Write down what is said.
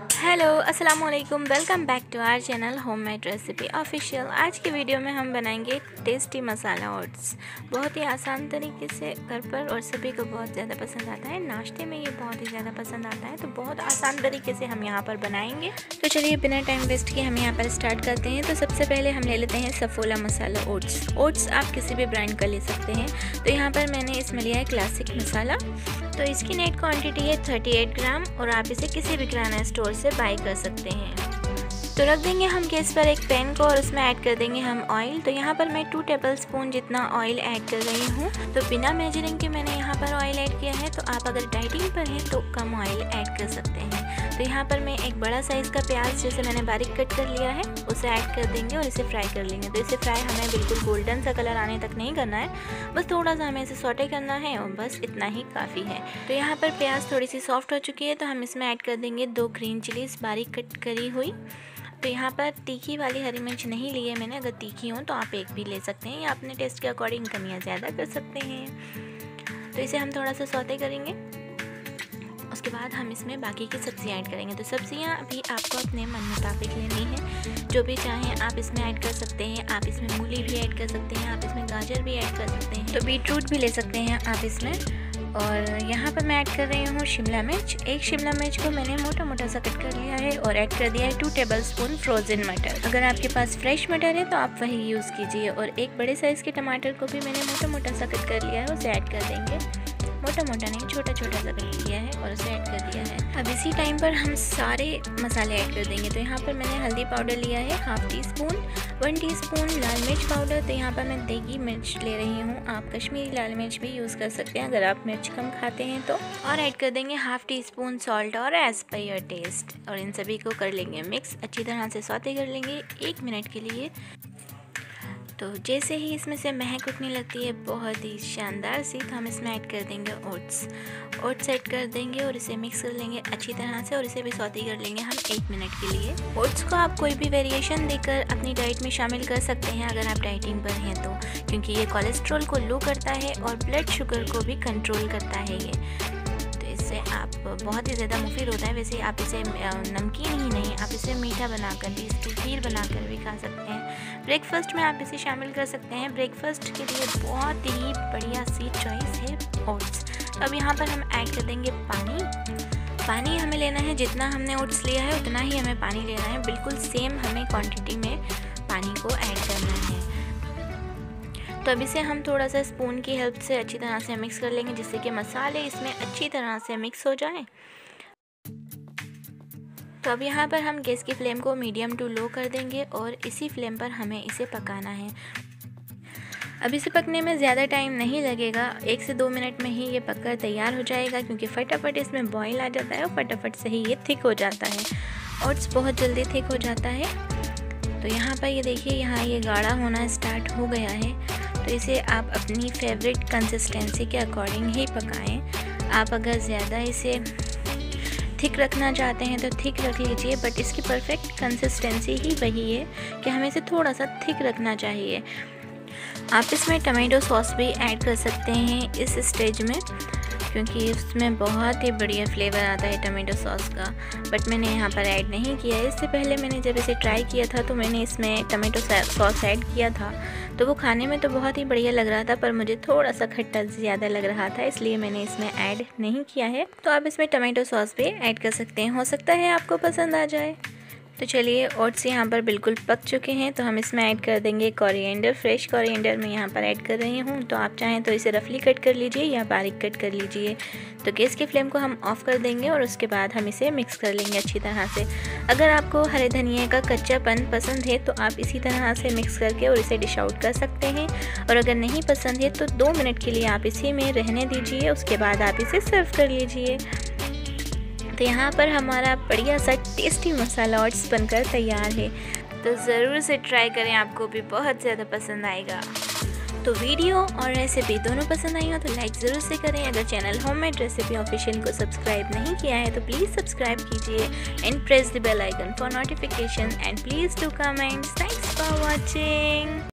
Hello अस्सलाम वालेकुम welcome back to our channel home made recipe official आज की वीडियो में हम बनाएँगे टेस्टी मसाला ओट्स बहुत ही आसान तरीके से घर पर और सभी को बहुत ज़्यादा पसंद आता है। नाश्ते में ये बहुत ही ज़्यादा पसंद आता है तो बहुत आसान तरीके से हम यहाँ पर बनाएँगे। तो चलिए, बिना टाइम वेस्ट किए हम यहाँ पर स्टार्ट करते हैं। तो सबसे पहले हम ले लेते हैं सफोला मसाला ओट्स ओट्स आप किसी भी ब्रांड का ले सकते हैं। तो यहाँ पर मैंने इसमें लिया है क्लासिक मसाला तो इसकी नेट क्वांटिटी है 38 ग्राम और आप इसे किसी भी किराना स्टोर से बाई कर सकते हैं। तो रख देंगे हम गैस पर एक पैन को और उसमें ऐड कर देंगे हम ऑयल। तो यहाँ पर मैं टू टेबल स्पून जितना ऑयल ऐड कर रही हूँ। तो बिना मेजरिंग के मैंने यहाँ पर ऑयल ऐड किया है। तो आप अगर डाइटिंग पर हैं तो कम ऑयल ऐड कर सकते हैं। तो यहाँ पर मैं एक बड़ा साइज़ का प्याज जैसे मैंने बारीक कट कर लिया है, उसे ऐड कर देंगे और इसे फ्राई कर लेंगे। तो इसे फ्राई हमें बिल्कुल गोल्डन सा कलर आने तक नहीं करना है। बस थोड़ा सा हमें इसे सोटे करना है और बस इतना ही काफ़ी है। तो यहाँ पर प्याज थोड़ी सी सॉफ्ट हो चुकी है। तो हम इसमें ऐड कर देंगे दो ग्रीन चिलीज़ बारीक कट करी हुई। तो यहाँ पर तीखी वाली हरी मिर्च नहीं ली है मैंने। अगर तीखी हो तो आप एक भी ले सकते हैं या अपने टेस्ट के अकॉर्डिंग कमियाँ ज़्यादा कर सकते हैं। तो इसे हम थोड़ा सा सौते करेंगे। उसके बाद हम इसमें बाकी की सब्ज़ियाँ ऐड करेंगे। तो सब्ज़ियाँ अभी आपको अपने मन मुताबिक लेनी है। जो भी चाहें आप इसमें ऐड कर सकते हैं। आप इसमें मूली भी ऐड कर सकते हैं। आप इसमें गाजर भी ऐड कर सकते हैं। तो बीट रूट भी ले सकते हैं आप इसमें। और यहाँ पर मैं ऐड कर रही हूँ शिमला मिर्च। एक शिमला मिर्च को मैंने मोटा मोटा सा कट कर लिया है और ऐड कर दिया है टू टेबल स्पून फ्रोज़न मटर। अगर आपके पास फ्रेश मटर है तो आप वही यूज़ कीजिए और एक बड़े साइज़ के टमाटर को भी मैंने मोटा मोटा सा कट कर लिया है, उसे ऐड कर देंगे। मोटा मोटा नहीं छोटा छोटा सा कर लिया है और उसे ऐड कर दिया है। अब इसी टाइम पर हम सारे मसाले ऐड कर देंगे। तो यहाँ पर मैंने हल्दी पाउडर लिया है half teaspoon one teaspoon लाल मिर्च पाउडर। तो यहाँ पर मैं देगी मिर्च ले रही हूँ। आप कश्मीरी लाल मिर्च भी यूज़ कर सकते हैं। अगर आप मिर्च कम खाते हैं तो। और ऐड कर देंगे हाफ़ टी स्पून सॉल्ट और एज पर योर टेस्ट। और इन सभी को कर लेंगे मिक्स। अच्छी तरह से सौते कर लेंगे। एक मिनट के लिए। तो जैसे ही इसमें से महक उठने लगती है, बहुत ही शानदार सी तो हम इसमें ऐड कर देंगे ओट्स ओट्स ऐड कर देंगे और इसे मिक्स कर लेंगे अच्छी तरह से और इसे भी सौती कर लेंगे हम एक मिनट के लिए। ओट्स को आप कोई भी वेरिएशन देकर अपनी डाइट में शामिल कर सकते हैं अगर आप डाइटिंग पर हैं तो क्योंकि ये कोलेस्ट्रॉल को लो करता है और ब्लड शुगर को भी कंट्रोल करता है ये। इससे आप बहुत ही ज़्यादा मुफीद होता है। वैसे आप इसे नमकीन ही नहीं, आप इसे मीठा बनाकर भी, इसकी खीर बनाकर भी खा सकते हैं। ब्रेकफास्ट में आप इसे शामिल कर सकते हैं। ब्रेकफास्ट के लिए बहुत ही बढ़िया सी चॉइस है ओट्स अब यहाँ पर हम ऐड कर देंगे पानी। पानी हमें लेना है, जितना हमने ओट्स लिया है, उतना ही हमें पानी लेना है। बिल्कुल सेम हमें क्वांटिटी में पानी को ऐड करना है। तो अब इसे हम थोड़ा सा स्पून की हेल्प से अच्छी तरह से मिक्स कर लेंगे, जिससे कि मसाले इसमें अच्छी तरह से मिक्स हो जाएँ। तो अब यहाँ पर हम गैस की फ्लेम को मीडियम टू लो कर देंगे और इसी फ्लेम पर हमें इसे पकाना है। अब इसे पकने में ज़्यादा टाइम नहीं लगेगा। एक से दो मिनट में ही ये पककर तैयार हो जाएगा क्योंकि फटाफट इसमें बॉईल आ जाता है और फटाफट से ही ये थिक हो जाता है। ओट्स बहुत जल्दी थिक हो जाता है। तो यहाँ पर ये देखिए, यहाँ ये गाढ़ा होना स्टार्ट हो गया है। तो इसे आप अपनी फेवरेट कंसिस्टेंसी के अकॉर्डिंग ही पकाएँ। आप अगर ज़्यादा इसे थिक रखना चाहते हैं तो थिक रख लीजिए बट इसकी परफेक्ट कंसिस्टेंसी ही वही है कि हमें इसे थोड़ा सा थिक रखना चाहिए। आप इसमें टमाटो सॉस भी ऐड कर सकते हैं इस स्टेज में। क्योंकि इसमें बहुत ही बढ़िया फ्लेवर आता है टमाटो सॉस का बट मैंने यहाँ पर ऐड नहीं किया। है इससे पहले मैंने जब इसे ट्राई किया था तो मैंने इसमें टमाटो सॉस ऐड किया था। तो वो खाने में तो बहुत ही बढ़िया लग रहा था, पर मुझे थोड़ा सा खट्टा ज़्यादा लग रहा था, इसलिए मैंने इसमें ऐड नहीं किया है। तो आप इसमें टमाटो सॉस भी ऐड कर सकते हैं। हो सकता है आपको पसंद आ जाए। तो चलिए ओट्स यहाँ पर बिल्कुल पक चुके हैं तो हम इसमें ऐड कर देंगे कोरिएंडर, फ्रेश कोरिएंडर मैं यहाँ पर ऐड कर रही हूँ। तो आप चाहें तो इसे रफली कट कर लीजिए या बारीक कट कर लीजिए। तो गैस की फ्लेम को हम ऑफ़ कर देंगे और उसके बाद हम इसे मिक्स कर लेंगे अच्छी तरह से। अगर आपको हरे धनिया का कच्चापन पसंद है तो आप इसी तरह से मिक्स करके और इसे डिश आउट कर सकते हैं। और अगर नहीं पसंद है तो दो मिनट के लिए आप इसी में रहने दीजिए, उसके बाद आप इसे सर्व कर लीजिए। तो यहाँ पर हमारा बढ़िया सा टेस्टी मसाला ओट्स बनकर तैयार है। तो ज़रूर से ट्राई करें, आपको भी बहुत ज़्यादा पसंद आएगा। तो वीडियो और रेसिपी दोनों पसंद आई हो तो लाइक ज़रूर से करें। अगर channel home made recipe official को सब्सक्राइब नहीं किया है तो प्लीज़ सब्सक्राइब कीजिए and press the bell icon for notification and please to comments thanks for watching